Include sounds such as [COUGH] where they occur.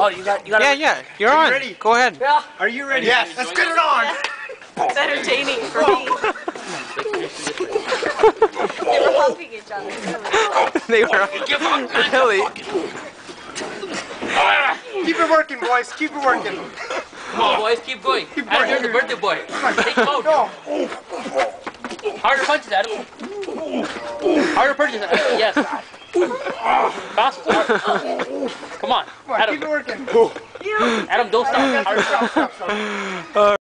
Oh, you got, you got. Yeah, yeah, you're Are you on. ready? Go ahead. Yeah. Are you ready? Yes. Let's get it on. It's entertaining for me. [LAUGHS] they were humping each other. they were really. Keep it working, boys. Keep it working. Come on, boys, keep going. Keep Adam, you're the birthday boy. Take him out. Go. Harder punches, Adam. Harder punches, Adam. Yes. Faster. Come on, Come on, Adam. keep it working. Adam, don't stop. Harder. Stop, stop, stop.